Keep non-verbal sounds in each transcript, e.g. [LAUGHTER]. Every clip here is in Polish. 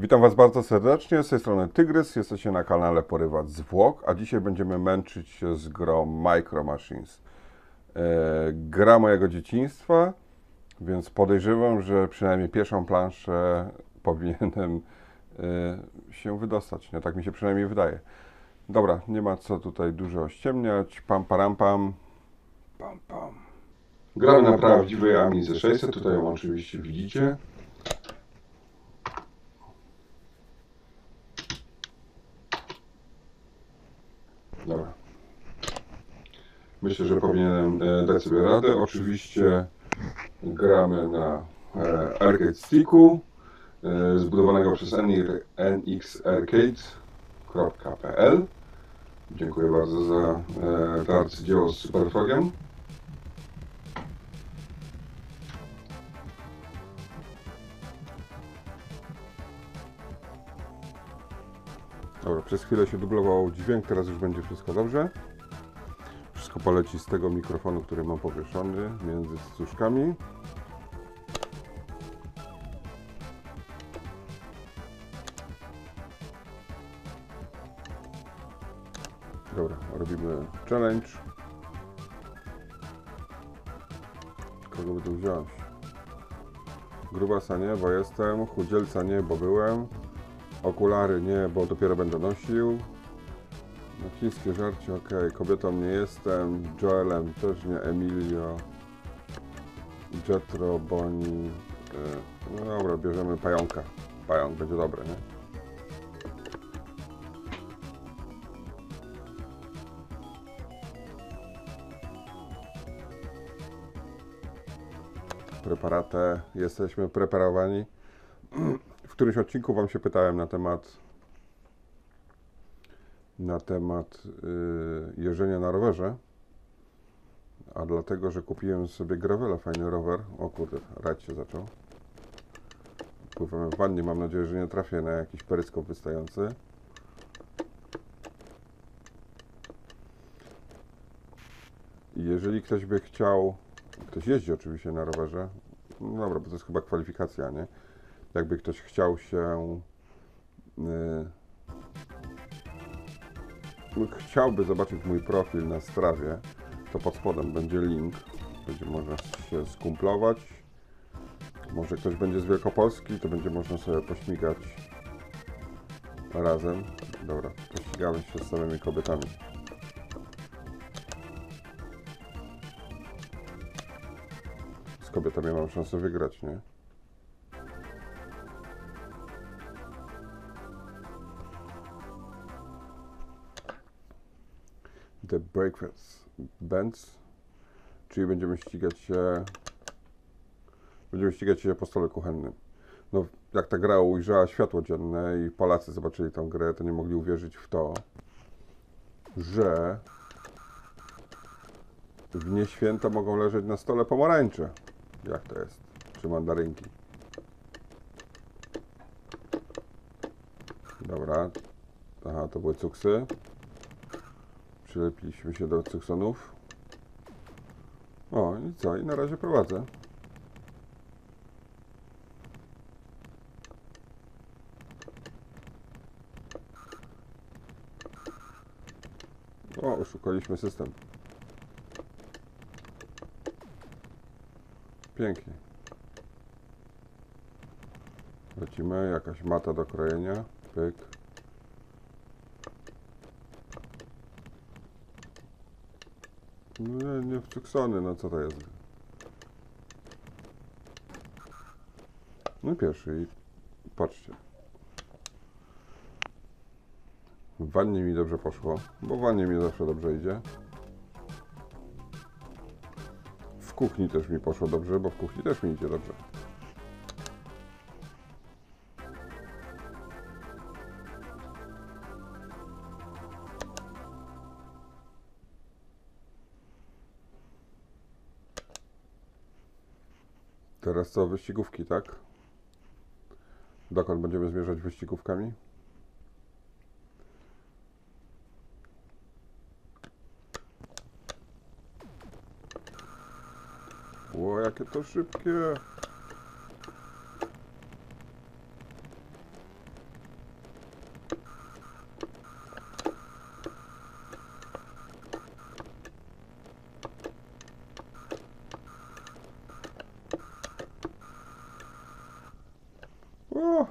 Witam Was bardzo serdecznie, z tej strony Tygrys, jesteście na kanale Porywacz Zwłok, a dzisiaj będziemy męczyć się z grą Micro Machines. E, gra mojego dzieciństwa, więc podejrzewam, że przynajmniej pierwszą planszę powinienem e, się wydostać, nie? tak mi się przynajmniej wydaje. Dobra, nie ma co tutaj dużo ściemniać, pam param pam, pam pam. Gramy na prawdziwej Amidze 600, tutaj ją oczywiście widzicie. Dobra. Myślę, że powinienem e, dać sobie radę. Oczywiście gramy na e, arcade sticku e, zbudowanego przez nxarcade.pl Dziękuję bardzo za to arcydzieło z Superfogiem. Dobra, przez chwilę się dublował dźwięk, teraz już będzie wszystko dobrze. Wszystko poleci z tego mikrofonu, który mam powieszony między stuszkami. Dobra, robimy challenge. Kogo by tu wziąć? Grubasa nie, bo jestem. Chudzielca nie, bo byłem. Okulary nie, bo dopiero będę nosił. No, chińskie żarcie, ok. Kobietą nie jestem. Joelem też nie. Emilio. Jetro, Boni. e, No dobra, bierzemy pająka. Pająk będzie dobre, nie? Preparatę. Jesteśmy preparowani. W którymś odcinku Wam się pytałem na temat na temat y, jeżdżenia na rowerze, a dlatego, że kupiłem sobie Gravela, fajny rower. O kurde, rajd się zaczął. Pływamy w wannie, mam nadzieję, że nie trafię na jakiś peryskop wystający. Jeżeli ktoś by chciał, ktoś jeździ oczywiście na rowerze, no dobra, bo to jest chyba kwalifikacja, nie? Jakby ktoś chciał się y, chciałby zobaczyć mój profil na strawie, to pod spodem będzie link. Będzie można się skumplować. Może ktoś będzie z Wielkopolski, to będzie można sobie pośmigać razem. Dobra, pościgamy się z samymi kobietami. Z kobietami mam szansę wygrać, nie? The Breakfast Bands, czyli będziemy ścigać się będziemy ścigać się po stole kuchennym. No, jak ta gra ujrzała światło dzienne i Polacy zobaczyli tę grę, to nie mogli uwierzyć w to, że w dnie święta mogą leżeć na stole pomarańcze. Jak to jest? Czy mandarynki? Dobra. Aha, to były cuksy. Przylepiliśmy się do cuksonów. O, i co? I na razie prowadzę. O, oszukaliśmy system. Pięknie. Lecimy, jakaś mata do krojenia. Pyk. Wcuksony, no co to jest? No pierwszy i patrzcie. W wannie mi dobrze poszło, bo w wannie mi zawsze dobrze idzie. W kuchni też mi poszło dobrze, bo w kuchni też mi idzie dobrze. Teraz co, wyścigówki, tak? Dokąd będziemy zmierzać wyścigówkami? O, jakie to szybkie! O!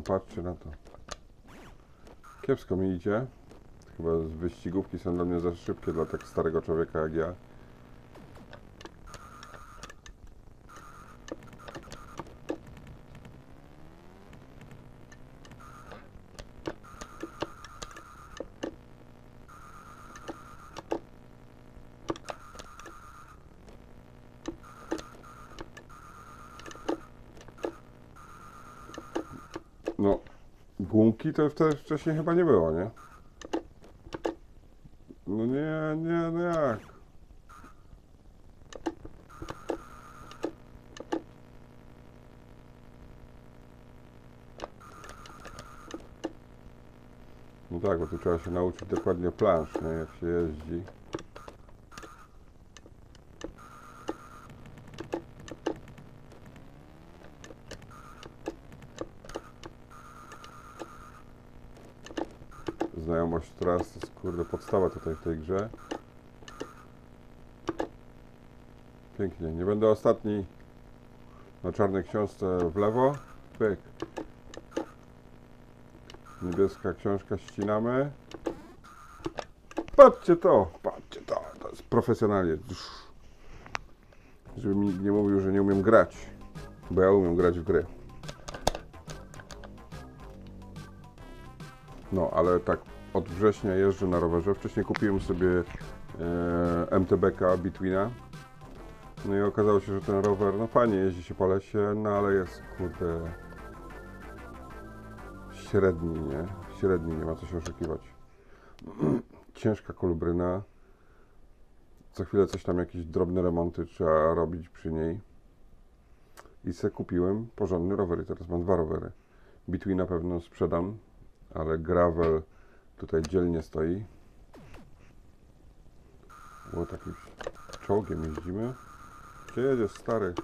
No patrzcie na to. Kiepsko mi idzie. Chyba wyścigówki są dla mnie za szybkie dla tak starego człowieka jak ja. No, gumki to wtedy wcześniej chyba nie było, nie? No nie, nie, no jak? No tak, bo tu trzeba się nauczyć dokładnie plansz, nie? Jak się jeździ. Znajomość tras to jest kurde podstawa tutaj w tej grze. Pięknie. Nie będę ostatni na czarnej książce w lewo. Pyk. Niebieska książka ścinamy. Patrzcie to, patrzcie to. To jest profesjonalnie. Żeby mi nikt nie mówił, że nie umiem grać. Bo ja umiem grać w gry. No, ale tak od września jeżdżę na rowerze. Wcześniej kupiłem sobie e, MTB-ka Betweena. No i okazało się, że ten rower, no fajnie jeździ się po lesie, no ale jest kurde średni, nie? Średni, nie ma co się oszukiwać. [CLEARS THROAT] Ciężka kolubryna. Co chwilę coś tam, jakieś drobne remonty trzeba robić przy niej. I se kupiłem porządny rower i teraz mam dwa rowery. Between na pewno sprzedam, ale gravel tutaj dzielnie stoi. O, takim czołgiem jeździmy. Gdzie jedziesz, stary?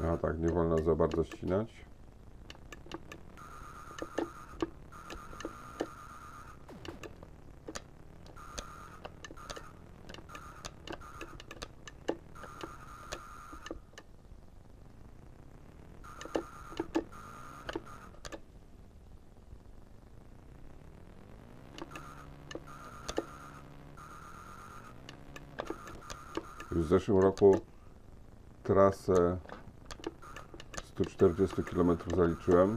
A tak, nie wolno za bardzo ścinać. W zeszłym roku trasę 140 km zaliczyłem.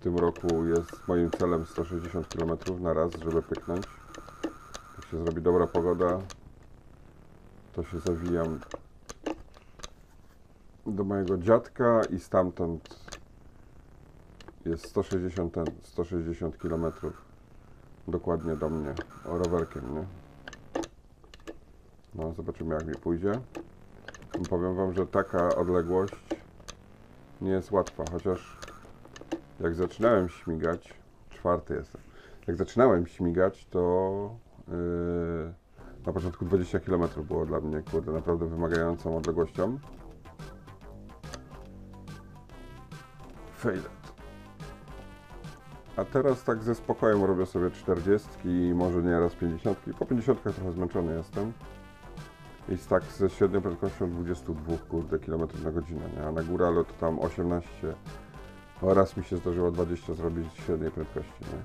W tym roku jest moim celem 160 km na raz, żeby pyknąć. Jak się zrobi dobra pogoda, to się zawijam do mojego dziadka i stamtąd jest 160, ten- 160 km dokładnie do mnie, o rowerkiem, nie? No, zobaczymy jak mi pójdzie. Powiem Wam, że taka odległość nie jest łatwa, chociaż jak zaczynałem śmigać, czwarty jestem, jak zaczynałem śmigać, to yy, na początku 20 km było dla mnie, kurde, naprawdę wymagającą odległością. Failet. A teraz tak ze spokojem robię sobie 40 i może nieraz 50. Po 50 trochę zmęczony jestem. I tak ze średnią prędkością 22 kurde, km na godzinę, nie? A na górę, to tam 18. O, raz mi się zdarzyło 20 zrobić średniej prędkości, nie?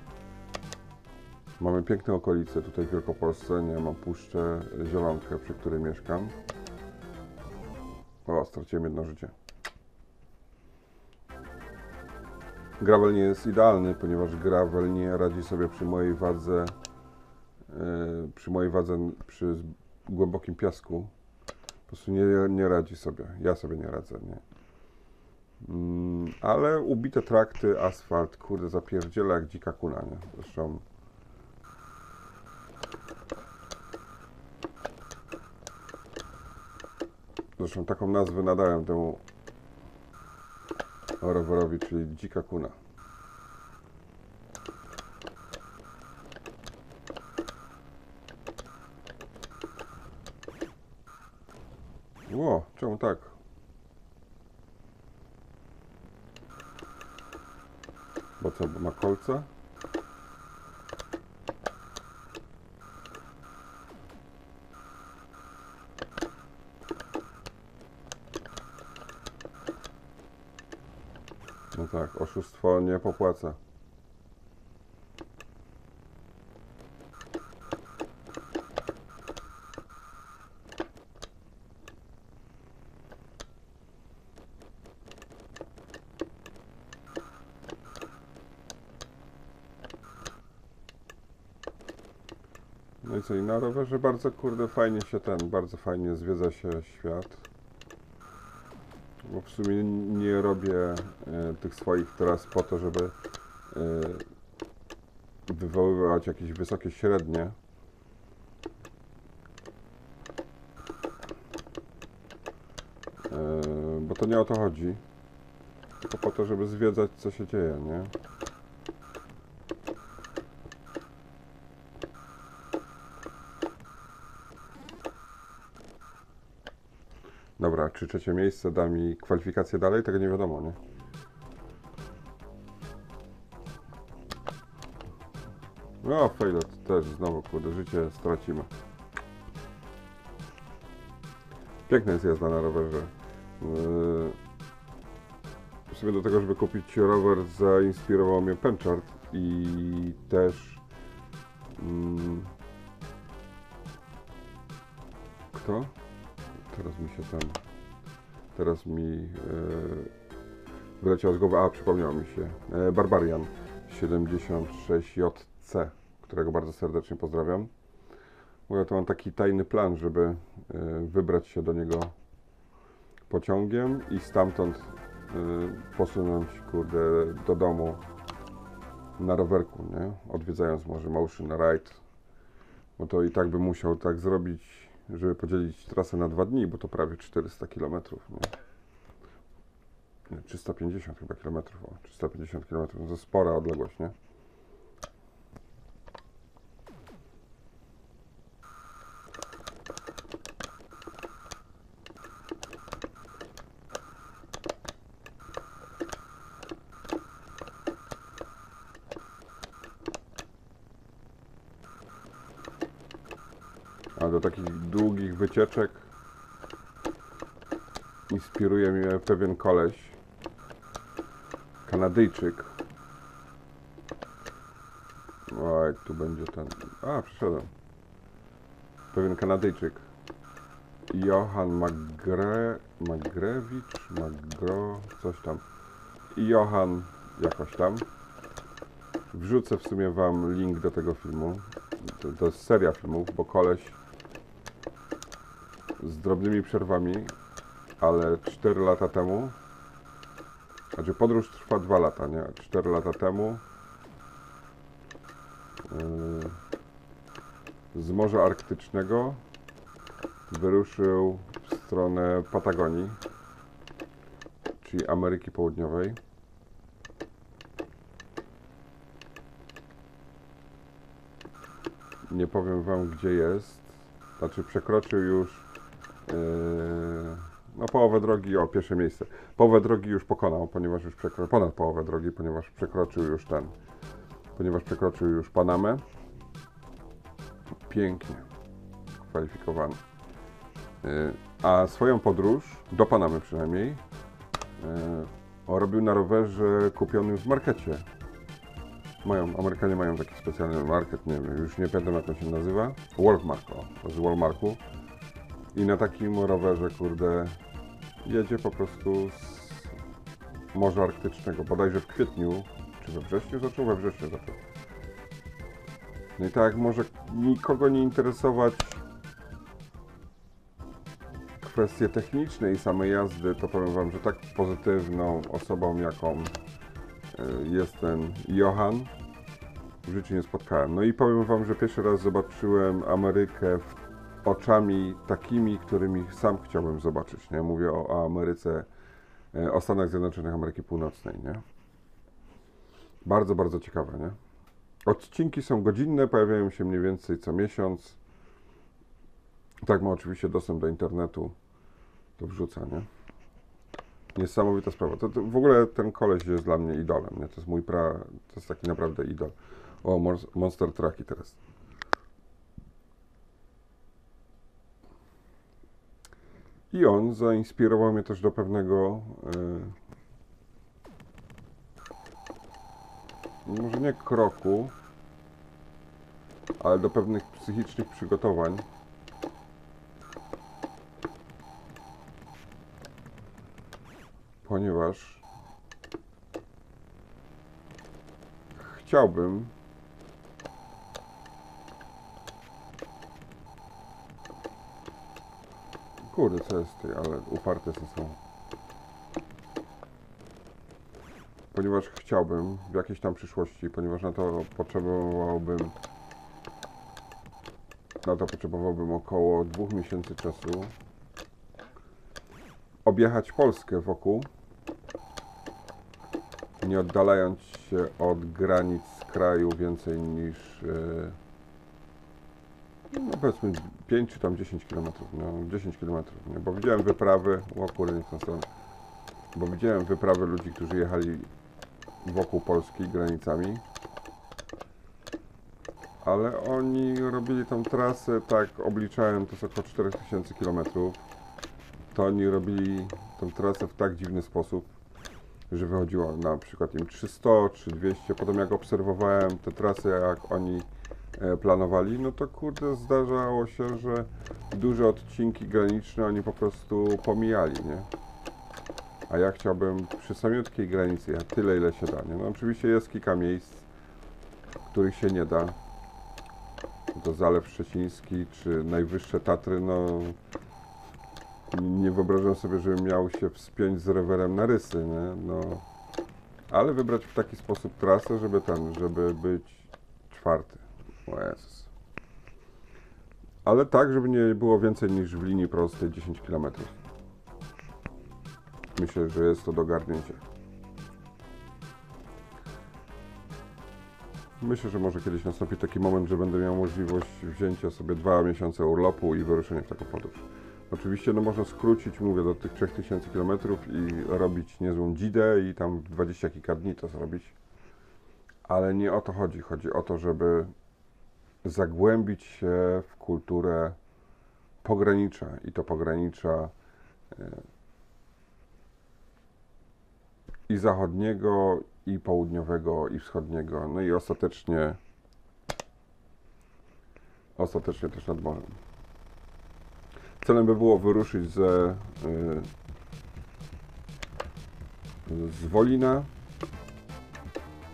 Mamy piękne okolice tutaj w Wielkopolsce, nie? Mam Puszczę Zielątkę, przy której mieszkam. O, straciłem jedno życie. Gravel nie jest idealny, ponieważ gravel nie radzi sobie przy mojej wadze, yy, przy mojej wadze przy głębokim piasku. Po prostu nie, nie radzi sobie. Ja sobie nie radzę, nie. Mm, ale ubite trakty, asfalt, kurde, zapierdziela jak dzika kula, nie? Zresztą... Zresztą taką nazwę nadałem temu rowerowi, czyli dzika kuna. Ło, czemu tak? Bo co, bo ma kolce? No tak, oszustwo nie popłaca. No i co, i na rowerze bardzo kurde fajnie się ten, bardzo fajnie zwiedza się świat. Bo w sumie nie robię e, tych swoich tras po to, żeby e, wywoływać jakieś wysokie średnie. E, bo to nie o to chodzi. Tylko po to, żeby zwiedzać co się dzieje, nie? Dobra, czy trzecie miejsce da mi kwalifikację dalej? Tego nie wiadomo, nie? No, Fejlot też znowu, kurde, życie stracimy. Piękna jest jazda na rowerze. Yy, W sumie do tego, żeby kupić rower, zainspirował mnie Penchart i też... Mm, kto? Teraz mi się ten. Teraz mi e, wyleciał z głowy. A, przypomniał mi się. E, Barbarian 76JC, którego bardzo serdecznie pozdrawiam. Bo ja to mam taki tajny plan, żeby e, wybrać się do niego pociągiem i stamtąd posunąć, kurde, do domu na rowerku, nie? Odwiedzając może Motion Ride. Bo to i tak bym musiał tak zrobić żeby podzielić trasę na dwa dni, bo to prawie 400 km. Nie, 350 chyba kilometrów, o, 350 km, no to spora odległość, nie? A do takich długich wycieczek inspiruje mnie pewien koleś, Kanadyjczyk. Oj, tu będzie ten. A, przyszedłem. Pewien Kanadyjczyk. Johan Magre... Magrewicz, Magro... coś tam. Johan jakoś tam. Wrzucę w sumie wam link do tego filmu. To, to jest seria filmów, bo koleś z drobnymi przerwami, ale 4 lata temu, znaczy podróż trwa 2 lata, nie? 4 lata temu yy, z Morza Arktycznego wyruszył w stronę Patagonii, czyli Ameryki Południowej. Nie powiem wam gdzie jest. Znaczy przekroczył już no połowę drogi, o pierwsze miejsce. Połowę drogi już pokonał, ponieważ już przekroczył, ponad połowę drogi, ponieważ przekroczył już ten, ponieważ przekroczył już Panamę. Pięknie kwalifikowany. Yy, a swoją podróż, do Panamy przynajmniej, yy, robił na rowerze kupionym w markecie. Mają, Amerykanie mają taki specjalny market, nie wiem, już nie pamiętam jak on się nazywa. Walmart, o, z Walmartu. I na takim rowerze, kurde, jedzie po prostu z Morza Arktycznego, bodajże w kwietniu, czy we wrześniu zaczął? We wrześniu zaczął. No i tak może nikogo nie interesować kwestie techniczne i samej jazdy, to powiem Wam, że tak pozytywną osobą, jaką y, jest ten Johan, w życiu nie spotkałem. No i powiem Wam, że pierwszy raz zobaczyłem Amerykę w oczami takimi, którymi sam chciałbym zobaczyć. Nie? Mówię o, o Ameryce, e, o Stanach Zjednoczonych Ameryki Północnej. Nie? Bardzo, bardzo ciekawe. Nie? Odcinki są godzinne, pojawiają się mniej więcej co miesiąc. Tak ma oczywiście dostęp do internetu, to wrzuca, nie? Niesamowita sprawa. To, to w ogóle ten koleś jest dla mnie idolem, nie? To jest mój pra... To jest taki naprawdę idol. O, Mons- Monster Trucki teraz. I on zainspirował mnie też do pewnego e, może nie kroku, ale do pewnych psychicznych przygotowań. Ponieważ chciałbym Kurde, co jest ty, ale uparte są. Ponieważ chciałbym w jakiejś tam przyszłości, ponieważ na to potrzebowałbym na to potrzebowałbym około dwóch miesięcy czasu objechać Polskę wokół nie oddalając się od granic kraju więcej niż e, no powiedzmy 5 czy tam 10 km, no 10 km, nie? bo widziałem wyprawy, o nie w tą stronę, bo widziałem wyprawy ludzi, którzy jechali wokół Polski granicami, ale oni robili tą trasę, tak obliczałem, to jest około 4000 km, to oni robili tą trasę w tak dziwny sposób, że wychodziło na przykład im 300 czy 200, potem jak obserwowałem te trasy, jak oni planowali, no to kurde zdarzało się, że duże odcinki graniczne oni po prostu pomijali, nie? A ja chciałbym przy samiutkiej granicy tyle, ile się da, nie? No oczywiście jest kilka miejsc, których się nie da. To Zalew Szczeciński, czy najwyższe Tatry, no nie wyobrażam sobie, żebym miał się wspiąć z rowerem na rysy, nie? No, ale wybrać w taki sposób trasę, żeby ten, żeby być czwarty. Jezus. Ale tak, żeby nie było więcej niż w linii prostej 10 km. Myślę, że jest to do garnięcia. Myślę, że może kiedyś nastąpi taki moment, że będę miał możliwość wzięcia sobie dwa miesiące urlopu i wyruszenia w taką podróż. Oczywiście no można skrócić, mówię, do tych 3000 km i robić niezłą dzidę i tam w 20 kilka dni to zrobić. Ale nie o to chodzi. Chodzi o to, żeby zagłębić się w kulturę pogranicza i to pogranicza e, i zachodniego, i południowego, i wschodniego, no i ostatecznie ostatecznie też nad morzem. Celem by było wyruszyć ze, y, z Wolina.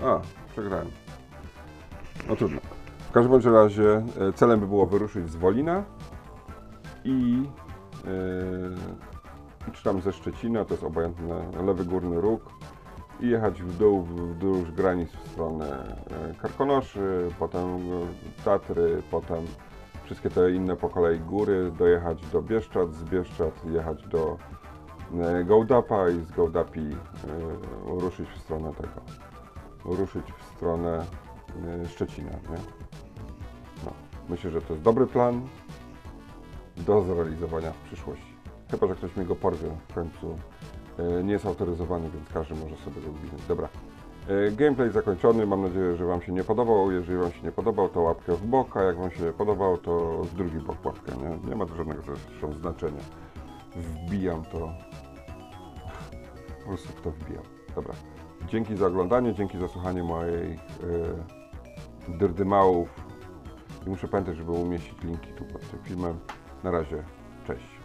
A, przegrałem. No trudno. W każdym bądź razie e, celem by było wyruszyć z Wolina i yy, czy tam ze Szczecina, to jest obojętne, lewy górny róg i jechać w dół wzdłuż granic w stronę e, Karkonoszy, potem e, Tatry, potem wszystkie te inne po kolei góry, dojechać do Bieszczad, z Bieszczad jechać do e, Gołdapa i z Gołdapi e, ruszyć w stronę tego, ruszyć w stronę e, Szczecina, nie? Myślę, że to jest dobry plan do zrealizowania w przyszłości. Chyba, że ktoś mi go porwie w końcu. E, Nie jest autoryzowany, więc każdy może sobie go gwinąć. Dobra. E, Gameplay zakończony. Mam nadzieję, że Wam się nie podobał. Jeżeli Wam się nie podobał, to łapkę w bok, a jak Wam się podobał, to w drugi bok łapkę. Nie, nie ma to żadnego zresztą znaczenia. Wbijam to. Po prostu to wbijam. Dobra. Dzięki za oglądanie, dzięki za słuchanie mojej yy, drdymałów. I muszę pamiętać, żeby umieścić linki tu pod tym filmem. Na razie, cześć.